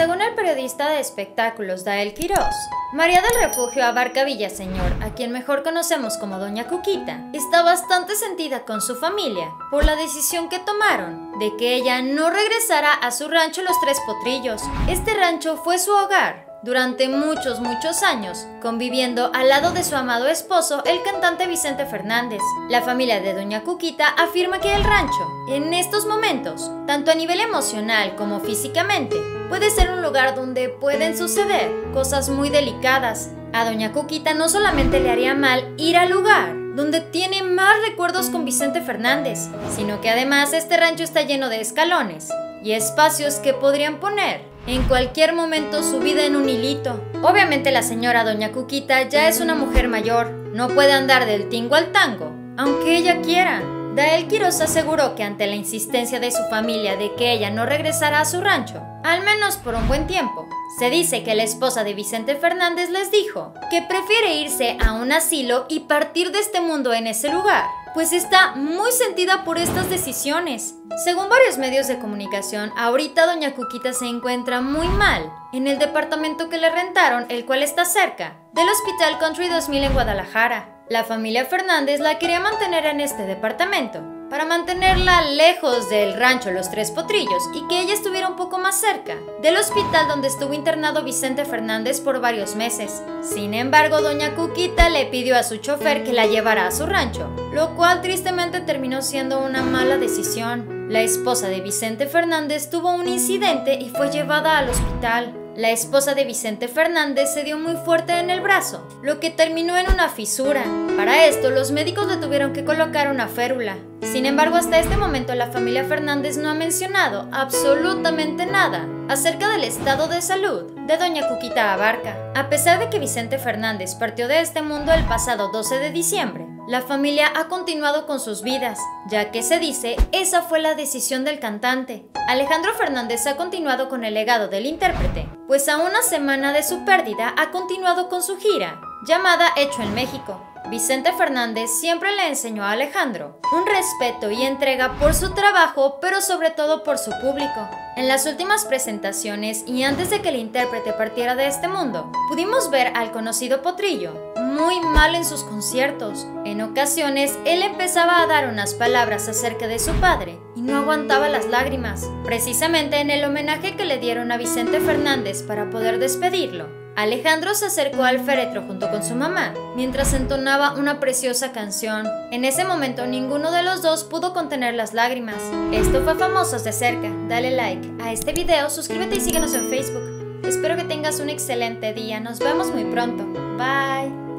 Según el periodista de espectáculos Dael Quiroz, María del Refugio Abarca Villaseñor, a quien mejor conocemos como Doña Cuquita, está bastante sentida con su familia por la decisión que tomaron de que ella no regresara a su rancho Los Tres Potrillos. Este rancho fue su hogar durante muchos, muchos años, conviviendo al lado de su amado esposo, el cantante Vicente Fernández. La familia de Doña Cuquita afirma que el rancho, en estos momentos, tanto a nivel emocional como físicamente, puede ser un lugar donde pueden suceder cosas muy delicadas. A Doña Cuquita no solamente le haría mal ir al lugar, donde tiene más recuerdos con Vicente Fernández, sino que además este rancho está lleno de escalones y espacios que podrían poner en cualquier momento su vida en un hilito. Obviamente la señora Doña Cuquita ya es una mujer mayor, no puede andar del tingo al tango, aunque ella quiera. Dael Quiroz aseguró que ante la insistencia de su familia de que ella no regresara a su rancho, al menos por un buen tiempo, se dice que la esposa de Vicente Fernández les dijo que prefiere irse a un asilo y partir de este mundo en ese lugar pues está muy sentida por estas decisiones. Según varios medios de comunicación, ahorita Doña Cuquita se encuentra muy mal en el departamento que le rentaron, el cual está cerca del Hospital Country 2000 en Guadalajara. La familia Fernández la quería mantener en este departamento, para mantenerla lejos del rancho Los Tres Potrillos y que ella estuviera un poco más cerca del hospital donde estuvo internado Vicente Fernández por varios meses. Sin embargo, doña Cuquita le pidió a su chofer que la llevara a su rancho, lo cual tristemente terminó siendo una mala decisión. La esposa de Vicente Fernández tuvo un incidente y fue llevada al hospital. La esposa de Vicente Fernández se dio muy fuerte en el brazo, lo que terminó en una fisura. Para esto, los médicos le tuvieron que colocar una férula. Sin embargo, hasta este momento la familia Fernández no ha mencionado absolutamente nada acerca del estado de salud de doña Cuquita Abarca. A pesar de que Vicente Fernández partió de este mundo el pasado 12 de diciembre, la familia ha continuado con sus vidas, ya que se dice esa fue la decisión del cantante. Alejandro Fernández ha continuado con el legado del intérprete, pues a una semana de su pérdida ha continuado con su gira, llamada Hecho en México. Vicente Fernández siempre le enseñó a Alejandro un respeto y entrega por su trabajo, pero sobre todo por su público. En las últimas presentaciones y antes de que el intérprete partiera de este mundo, pudimos ver al conocido Potrillo muy mal en sus conciertos. En ocasiones, él empezaba a dar unas palabras acerca de su padre y no aguantaba las lágrimas. Precisamente en el homenaje que le dieron a Vicente Fernández para poder despedirlo, Alejandro se acercó al féretro junto con su mamá, mientras entonaba una preciosa canción. En ese momento ninguno de los dos pudo contener las lágrimas. Esto fue Famosos de cerca. Dale like a este video, suscríbete y síguenos en Facebook. Espero que tengas un excelente día. Nos vemos muy pronto. Bye.